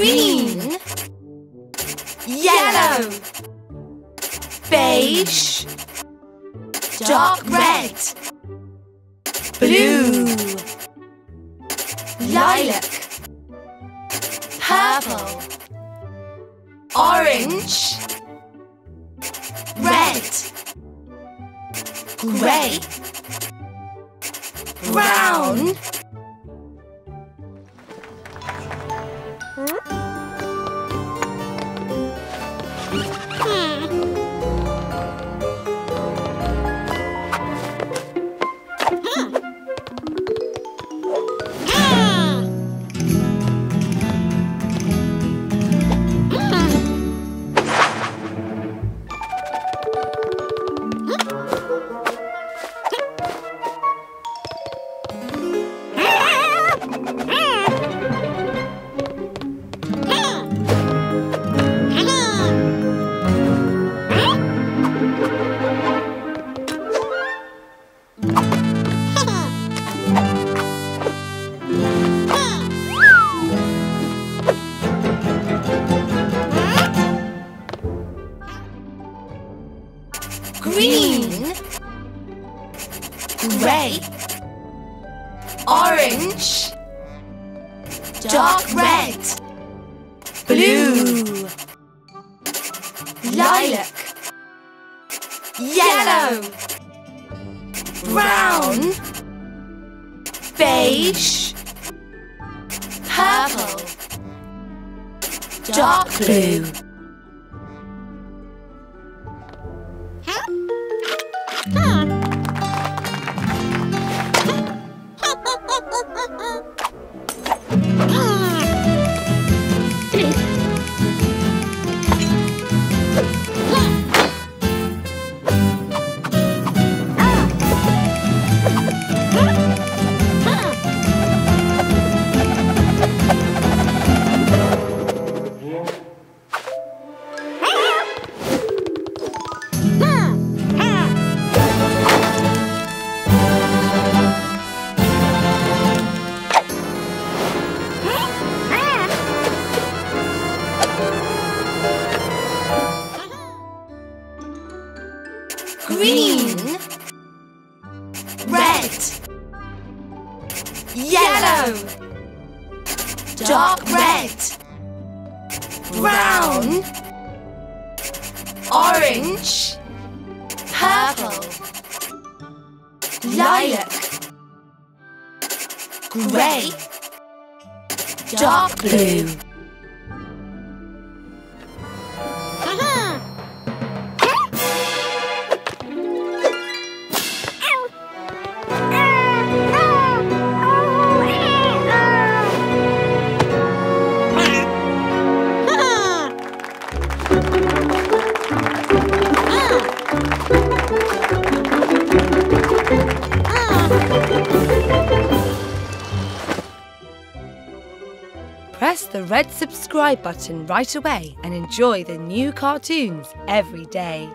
Green. Yellow. Beige. Dark red. Blue. Lilac. Purple. Orange. Red. Grey. Brown. Grey. Orange. Dark red. Blue. Lilac. Yellow. Brown. Beige. Purple. Dark blue. Green. Red. Yellow. Dark red. Brown. Orange. Purple. Lilac. Grey. Dark blue. Press the red subscribe button right away and enjoy the new cartoons every day.